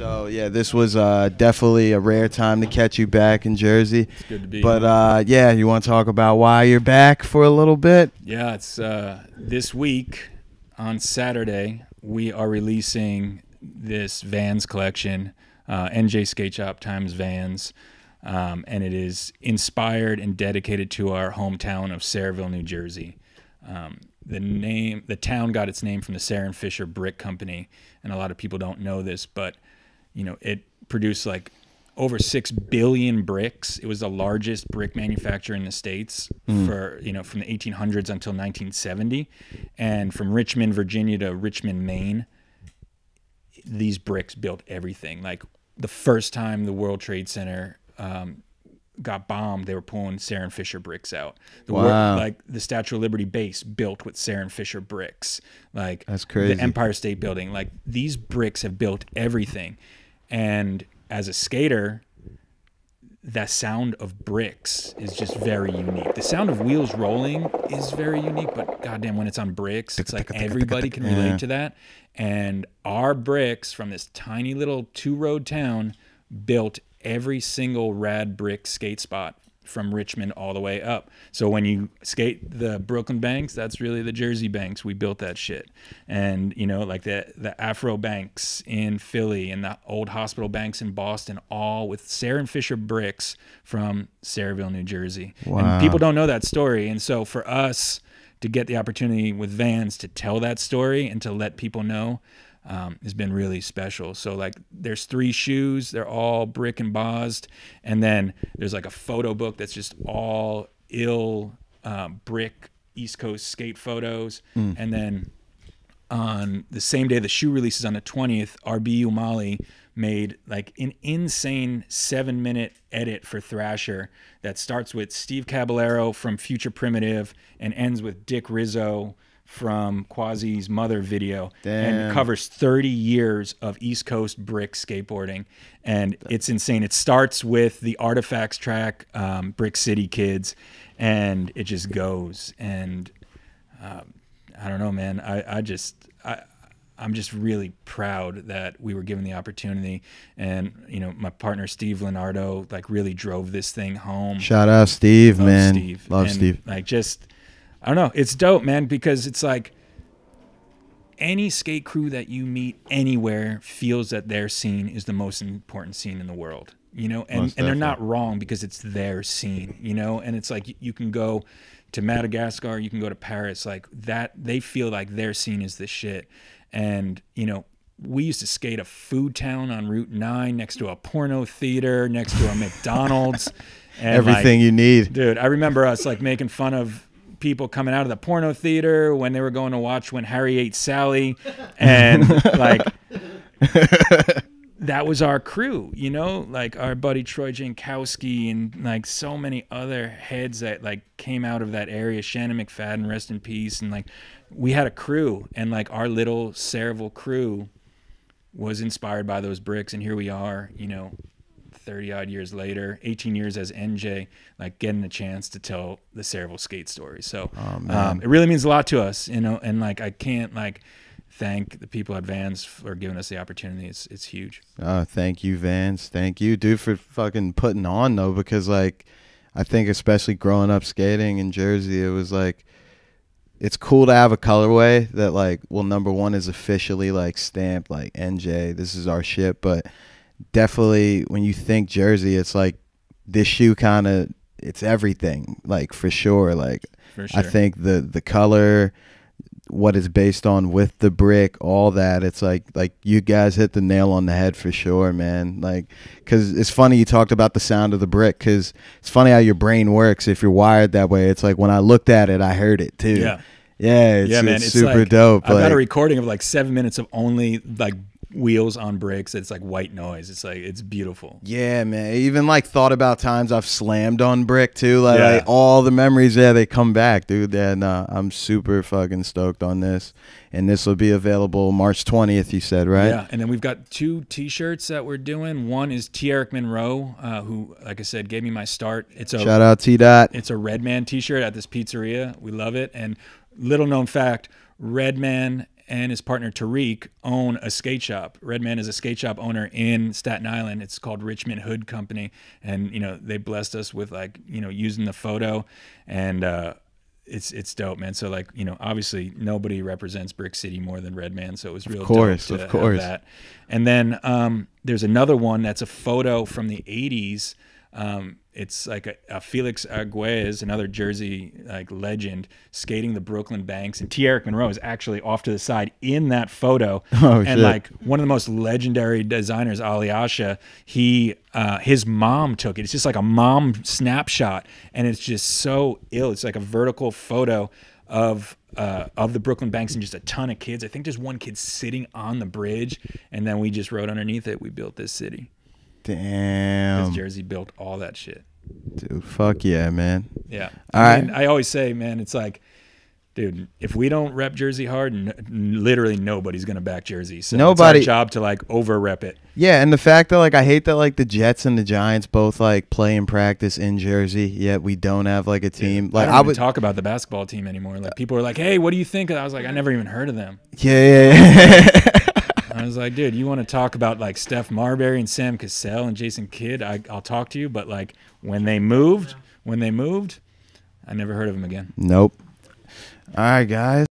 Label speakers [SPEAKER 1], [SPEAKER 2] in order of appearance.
[SPEAKER 1] So yeah, this was uh, definitely a rare time to catch you back in Jersey.
[SPEAKER 2] It's good to be.
[SPEAKER 1] But uh, yeah, you want to talk about why you're back for a little bit?
[SPEAKER 2] yeah, it's uh, this week on Saturday we are releasing this Vans collection, uh, NJ Skate Shop times Vans, um, and it is inspired and dedicated to our hometown of Sayreville, New Jersey. Um, the name, the town got its name from the Sayre and Fisher Brick Company, and a lot of people don't know this, but you know it produced like over six billion bricks. It was the largest brick manufacturer in the states for you know from the 1800s until 1970, and from Richmond, Virginia to Richmond, Maine, these bricks built everything. Like the first time the World Trade Center um, got bombed, they were pulling Sayre and Fisher bricks out. The
[SPEAKER 1] Wow.
[SPEAKER 2] like the Statue of Liberty base built with Sayre and Fisher bricks. Like
[SPEAKER 1] That's crazy.
[SPEAKER 2] The Empire State Building. Like these bricks have built everything. And as a skater, that sound of bricks is just very unique. The sound of wheels rolling is very unique, but goddamn, when it's on bricks, it's like everybody can relate
[SPEAKER 1] Yeah.
[SPEAKER 2] to that. And our bricks from this tiny little two road town built every single rad brick skate spot from Richmond all the way up. So when you skate the Brooklyn banks, that's really the Jersey banks. We built that shit. And you know, like the the Afro banks in Philly and the old hospital banks in Boston, all with Sayre and Fisher bricks from Sayreville, New Jersey.
[SPEAKER 1] Wow.
[SPEAKER 2] And people don't know that story. And so for us to get the opportunity with Vans to tell that story and to let people know um, has been really special. So like, there's three shoes. They're all brick embossed, and then there's like a photo book that's just all ill um, brick East Coast skate photos, and then on the same day the shoe releases on the 20th, RB Umali made like an insane seven minute edit for Thrasher that starts with Steve Caballero from Future Primitive and ends with Dick Rizzo from Quasi's mother video
[SPEAKER 1] Damn.
[SPEAKER 2] and covers 30 years of East Coast brick skateboarding. And it's insane. It starts with the Artifacts track, um, Brick City Kids, and it just goes. And I don't know, man. I, I just I I'm just really proud that we were given the opportunity, and you know, my partner Steve Leonardo like really drove this thing home.
[SPEAKER 1] Shout out Steve,
[SPEAKER 2] Love
[SPEAKER 1] man.
[SPEAKER 2] Steve.
[SPEAKER 1] Love
[SPEAKER 2] And,
[SPEAKER 1] Steve.
[SPEAKER 2] Like just I don't know. It's dope, man, because it's like any skate crew that you meet anywhere feels that their scene is the most important scene in the world. You know, and,
[SPEAKER 1] Most
[SPEAKER 2] and they're not wrong because it's their scene, you know, and it's like you- can go to Madagascar, you can go to Paris, like that they feel like their scene is the shit. And, you know, we used to skate a food town on Route 9 next to a porno theater, next to a McDonald's. And like,
[SPEAKER 1] Everything you need.
[SPEAKER 2] Dude, I remember us like making fun of people coming out of the porno theater when they were going to watch When Harry Ate Sally. And like, that was our crew, you know, like our buddy Troy Jankowski and like so many other heads that like came out of that area. Shannon McFadden, rest in peace. And like, we had a crew, and like our little Sayreville crew was inspired by those bricks. And here we are, you know, 30 odd years later, 18 years as NJ, like getting a chance to tell the Sayreville skate story. So um, it really means a lot to us, you know, and like I can't like thank the people at Vans for giving us the opportunity. It's, it's huge.
[SPEAKER 1] Oh, thank you, Vans. Thank you, dude, for fucking putting on though, because like, I think especially growing up skating in Jersey, it was like, it's cool to have a colorway that like, well, number one is officially like stamped like NJ. This is our shit, but definitely when you think Jersey, it's like this shoe kind of it's everything, like for sure. Like
[SPEAKER 2] For sure.
[SPEAKER 1] I think the the color, what it's based on with the brick, all that. It's like like you guys hit the nail on the head for sure, man. Like because it's funny you talked about the sound of the brick because it's funny how your brain works if you're wired that way. It's like when I looked at it, I heard it too.
[SPEAKER 2] Yeah.
[SPEAKER 1] yeah, it's,
[SPEAKER 2] yeah, man,
[SPEAKER 1] it's
[SPEAKER 2] it's
[SPEAKER 1] super
[SPEAKER 2] like,
[SPEAKER 1] dope.
[SPEAKER 2] I've got a recording of like seven minutes of only like wheels on bricks. It's like white noise. It's like it's beautiful.
[SPEAKER 1] Yeah, man. Even like thought about times I've slammed on brick too. Like,
[SPEAKER 2] Yeah.
[SPEAKER 1] like, all the memories, yeah, they come back, dude. Yeah, nah, I'm super fucking stoked on this. And this will be available March 20th, you said, right?
[SPEAKER 2] Yeah, and then we've got two T-shirts that we're doing. One is T. Eric Monroe, uh, who, like I said, gave me my start. It's a
[SPEAKER 1] Shout out T Dot.
[SPEAKER 2] it's a Redman T-shirt at this pizzeria. We love it. And little known fact, Redman and his partner Tariq own a skate shop. Redman is a skate shop owner in Staten Island. It's called Richmond Hood Company, and you know they blessed us with like you know using the photo, and uh, it's it's dope, man. So like you know, obviously nobody represents Brick City more than Redman, so it was real
[SPEAKER 1] course,
[SPEAKER 2] dope to
[SPEAKER 1] of course.
[SPEAKER 2] that. And then um, there's another one that's a photo from the '80s. Um, it's like a, a Felix Arguelles, another Jersey like legend, skating the Brooklyn Banks, and T. Eric Monroe is actually off to the side in that photo.
[SPEAKER 1] Oh,
[SPEAKER 2] and
[SPEAKER 1] shit.
[SPEAKER 2] like one of the most legendary designers, Alyasha, he uh, his mom took it. It's just like a mom snapshot, and it's just so ill. It's like a vertical photo of uh, of the Brooklyn Banks and just a ton of kids. I think there's one kid sitting on the bridge, and then we just wrote underneath it, "We built this city."
[SPEAKER 1] Damn.
[SPEAKER 2] Because Jersey built all that shit.
[SPEAKER 1] Dude, fuck yeah, man.
[SPEAKER 2] Yeah.
[SPEAKER 1] All
[SPEAKER 2] I
[SPEAKER 1] right.
[SPEAKER 2] I always say, man, it's like, dude, if we don't rep Jersey hard, n- literally nobody's gonna back Jersey. So
[SPEAKER 1] Nobody-
[SPEAKER 2] It's our job to like over rep it.
[SPEAKER 1] Yeah, and the fact that like I hate that like the Jets and the Giants both like play and practice in Jersey, yet we don't have like a team.
[SPEAKER 2] I
[SPEAKER 1] Like
[SPEAKER 2] don't
[SPEAKER 1] I,
[SPEAKER 2] even
[SPEAKER 1] would
[SPEAKER 2] talk about the basketball team anymore. Like people are like, hey, what do you think? I was like, I never even heard of them.
[SPEAKER 1] Yeah, yeah.
[SPEAKER 2] I was like, dude, you want to talk about like Steph Marbury and Sam Cassell and Jason Kidd? I, I'll talk to you. But like when they moved, when they moved, I never heard of them again.
[SPEAKER 1] nope. All right, guys.